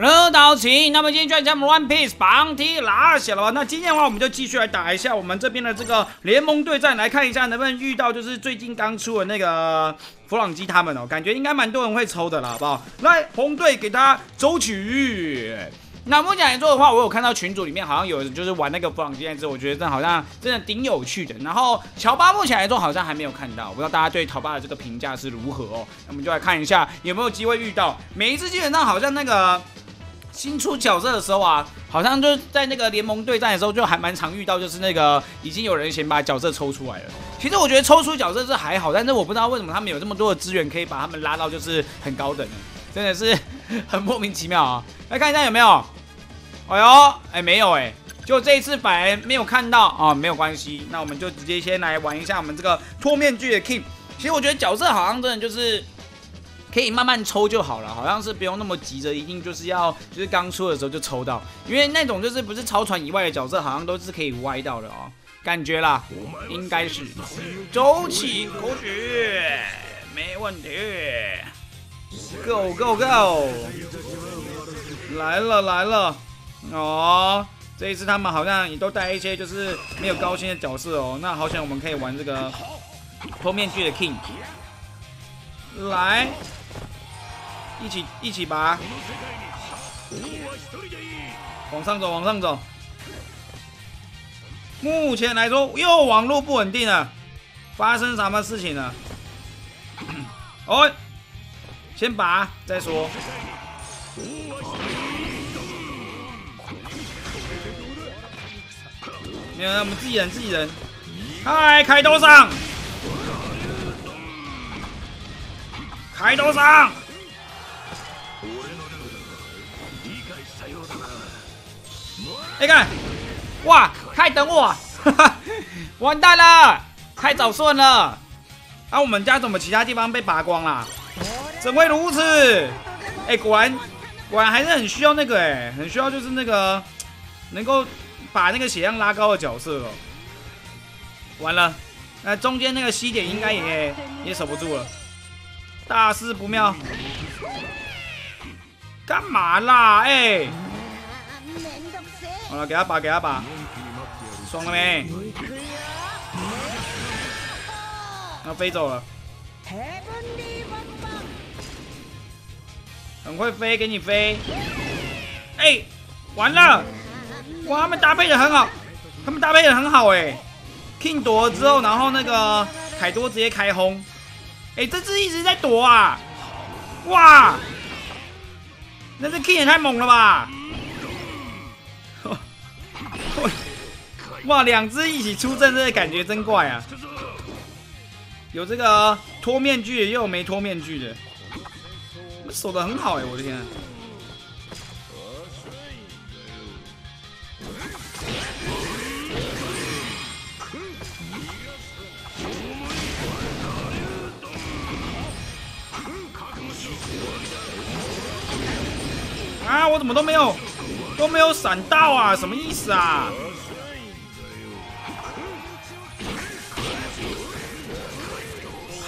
Hello，大家好，那么今天就来讲我们 One Piece 绑梯拉血了吧？那今天的话，我们就继续来打一下我们这边的这个联盟对战，来看一下能不能遇到就是最近刚出的那个弗朗基他们哦，感觉应该蛮多人会抽的了，好不好？来，红队给大家走起。那目前来说的话，我有看到群组里面好像有人就是玩那个弗朗基那只，我觉得这好像真的挺有趣的。然后乔巴目前来说好像还没有看到，不知道大家对乔巴的这个评价是如何哦。那我们就来看一下有没有机会遇到。每一次基本上好像那个。新出角色的时候啊，好像就在那个联盟对战的时候，就还蛮常遇到，就是那个已经有人先把角色抽出来了。其实我觉得抽出角色是还好，但是我不知道为什么他们有这么多的资源可以把他们拉到就是很高等的，真的是很莫名其妙啊！来看一下有没有？哎呦，哎没有哎，就这一次反而没有看到啊，没有关系，那我们就直接先来玩一下我们这个脱面具的 King。其实我觉得角色好像真的就是。可以慢慢抽就好了，好像是不用那么急着，一定就是要就是刚出的时候就抽到，因为那种就是不是超传以外的角色，好像都是可以歪到的哦，感觉啦，应该是。周起口诀，没问题，Go Go Go，来了来了，哦，这一次他们好像也都带一些就是没有高清的角色哦，那好想我们可以玩这个脱面具的 King，来。一起一起拔，往上走，往上走。目前来说，又网络不稳定了，发生什么事情了？哦，先拔再说。没有，我们自己人，自己人。嗨，开刀上，开刀上。你 看，哇，快等我！完蛋了，太早顺了。那我们家怎么其他地方被拔光了？怎会如此？哎，果然，果然还是很需要那个哎，很需要就是那个能够把那个血量拉高的角色哦。完了，那中间那个吸点应该也也守不住了，大事不妙！干嘛啦？哎！好了，给他拔，给他拔，爽了没？要飞走了，很会飞，给你飞。哎，完了！哇，他们搭配的很好，他们搭配的很好哎。King 躲了之后，然后那个凯多直接开轰。哎，这只一直在躲啊！哇，那这 King 也太猛了吧！哇，两只一起出阵，这个感觉真怪啊！有这个脱面具，又有没脱面具的，守的很好哎，我的天！啊，我怎么都没有都没有闪到啊？什么意思啊？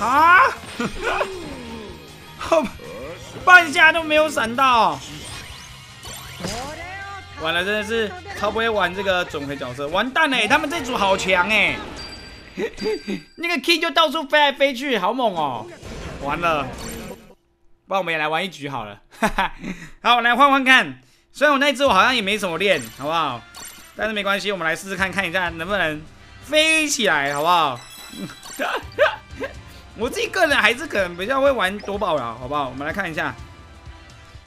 啊！半下都没有闪到，完了，真的是超不会玩这个总回角色，完蛋嘞！他们这组好强哎，那个 Key 就到处飞来飞去，好猛哦！完了，不然我们也来玩一局好了，哈哈。好，来换换看，虽然我那只我好像也没怎么练，好不好？但是没关系，我们来试试看看一下能不能飞起来，好不好？我自己个人还是可能比较会玩夺宝了，好不好？我们来看一下，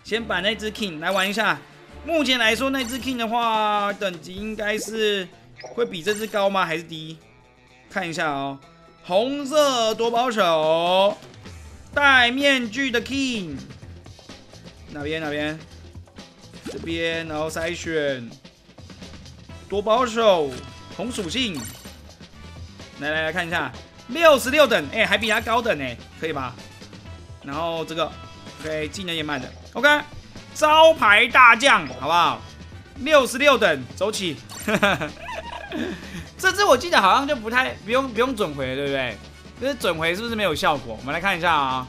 先把那只 King 来玩一下。目前来说，那只 King 的话，等级应该是会比这只高吗？还是低？看一下哦。红色夺宝手，戴面具的 King，哪边哪边？这边，然后筛选多宝手，红属性。来来来看一下。六十六等，哎，还比他高等呢，可以吧？然后这个，OK，技能也满的，OK，招牌大将，好不好？六十六等，走起。这只我记得好像就不太不用不用准回，对不对？就是准回是不是没有效果？我们来看一下啊，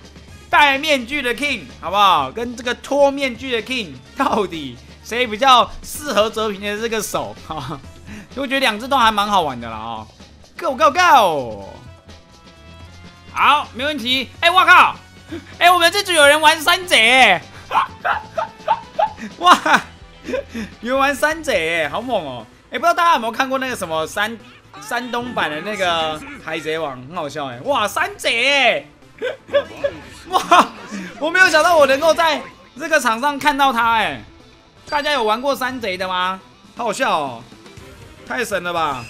戴面具的 King，好不好？跟这个脱面具的 King，到底谁比较适合泽平的这个手？哈，我觉得两只都还蛮好玩的啦哦。Go Go Go！好，没问题。哎，我靠！哎，我们这组有人玩三贼，哇！有人玩三贼，好猛哦！哎，不知道大家有没有看过那个什么三山东版的那个海贼王，很好笑哎！哇，三贼！哇！我没有想到我能够在这个场上看到他哎！大家有玩过山贼的吗？好好笑哦！太神了吧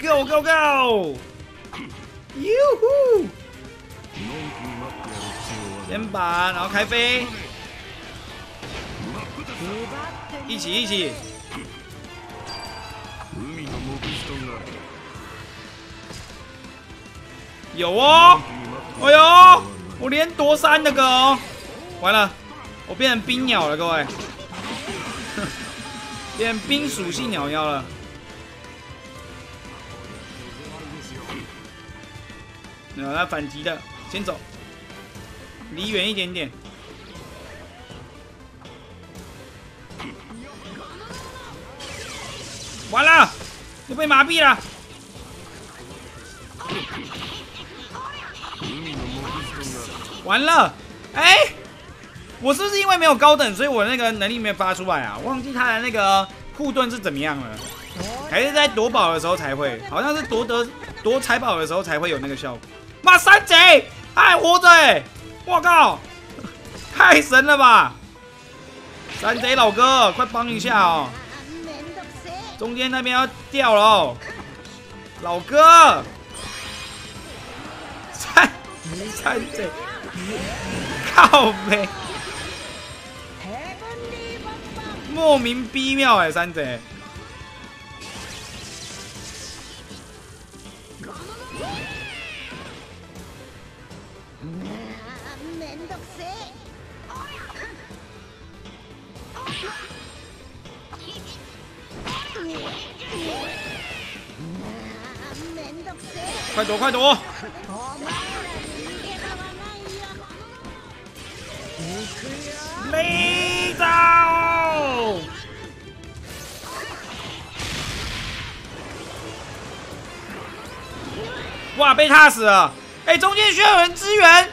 ！Go Go Go！哟呼！先板，然后开飞，一起一起。有哦，哎呦，我连夺三那个哦，完了，我变成冰鸟了，各位，变冰属性鸟妖了。有要反击的，先走，离远一点点。完了，又被麻痹了。完了，哎，我是不是因为没有高等，所以我那个能力没有发出来啊？忘记他的那个护盾是怎么样了？还是在夺宝的时候才会？好像是夺得夺财宝的时候才会有那个效果。妈，山贼还活着哎！我靠，太神了吧！山贼老哥，快帮一下哦！中间那边要掉了，老哥，山山贼，靠呗！莫名逼妙哎，三贼。快躲，快躲！没招！哇，被踏死了！哎，中间需要有人支援！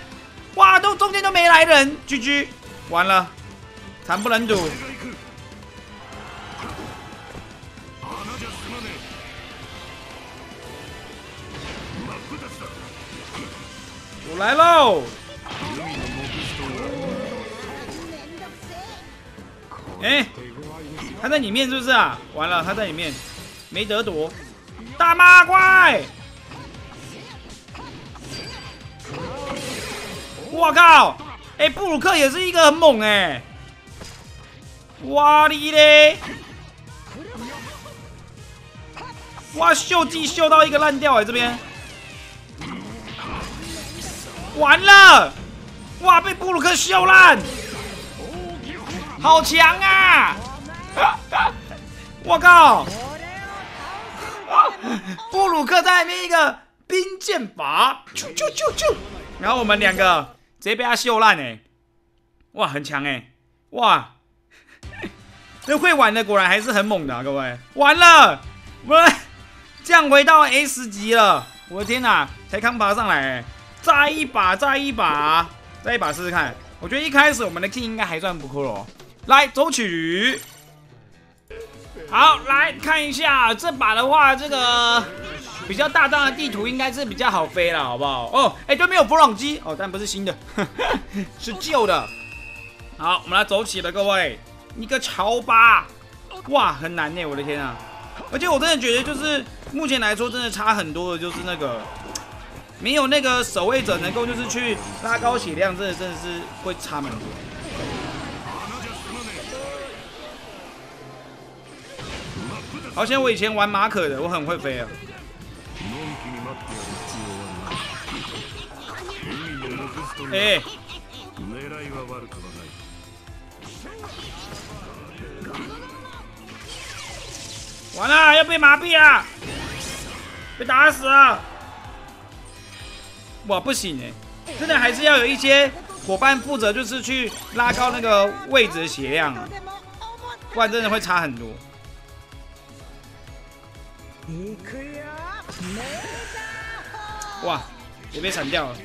哇，都中间都没来人，GG，完了，惨不忍睹。我来喽！哎，他在里面是不是啊？完了，他在里面，没得躲。大妈怪！我靠！哎，布鲁克也是一个很猛哎！哇哩嘞！哇，秀技秀到一个烂掉哎，这边。完了！哇，被布鲁克秀烂，好强啊！我靠！布鲁克在那边一个冰剑法，啾啾啾啾，然后我们两个直接被他秀烂哎！哇，很强哎！哇，这会玩的果然还是很猛的，啊各位。完了，我们降回到 S 级了，我的天哪，才刚爬上来。再一把，再一把，再一把试试看。我觉得一开始我们的 King 应该还算不错哦。来，走曲。好，来看一下这把的话，这个比较大张的地图应该是比较好飞了，好不好？哦，哎，对面有弗朗基哦，但不是新的，是旧的。好，我们来走起了，各位，一个超八，哇，很难呢，我的天啊！而且我真的觉得，就是目前来说，真的差很多的，就是那个。没有那个守卫者能够就是去拉高血量，真的真的是会差蛮多。好像我以前玩马可的，我很会飞啊。哎，完了，要被麻痹啊！被打死了。哇，不行哎！真的还是要有一些伙伴负责，就是去拉高那个位置的血量啊，不然真的会差很多。哇，也被闪掉了。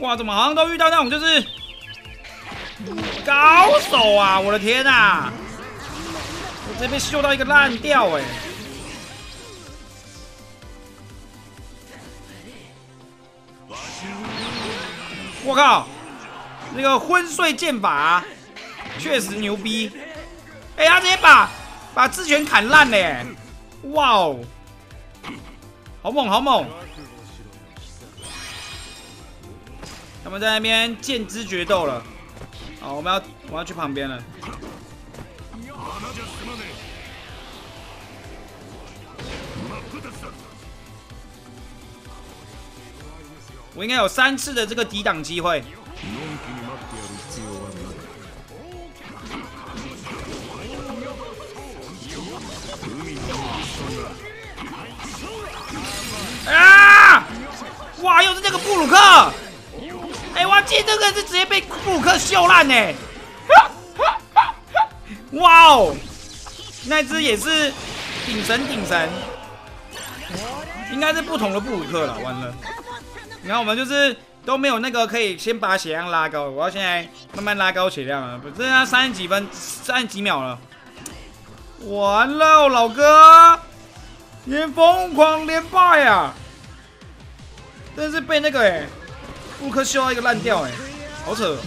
哇，怎么好像都遇到那种就是高手啊！我的天啊，我直接被秀到一个烂掉哎！我靠，那个昏睡剑法确实牛逼！哎，他直接把把智拳砍烂了耶！哇哦，好猛好猛！他们在那边剑之决斗了，好，我们要我要去旁边了。我应该有三次的这个抵挡机会。哇，又是这个布鲁克！哎，我记这个是直接被布鲁克秀烂呢！哇哦，那只也是顶神顶神，应该是不同的布鲁克了。完了，你看我们就是都没有那个可以先把血量拉高。我要现在慢慢拉高血量了，不，剩下三十几分，三十几秒了。完了，老哥，你疯狂连败啊！真是被那个哎。布克修到一个烂掉哎，好扯！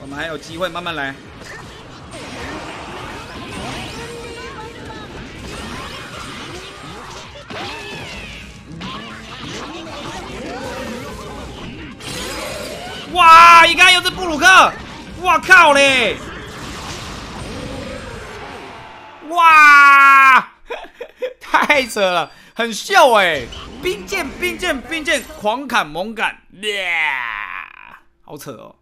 我们还有机会，慢慢来。哇！一看又是布鲁克，我靠嘞！哇！太扯了，很秀哎！冰剑，冰剑，冰剑，狂砍猛砍，好扯哦！